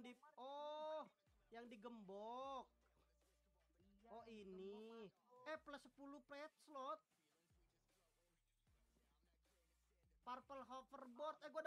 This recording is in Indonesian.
yang di oh yang digembok. Oh ini. eh plus 10 pet slot. Purple hoverboard. Eh gue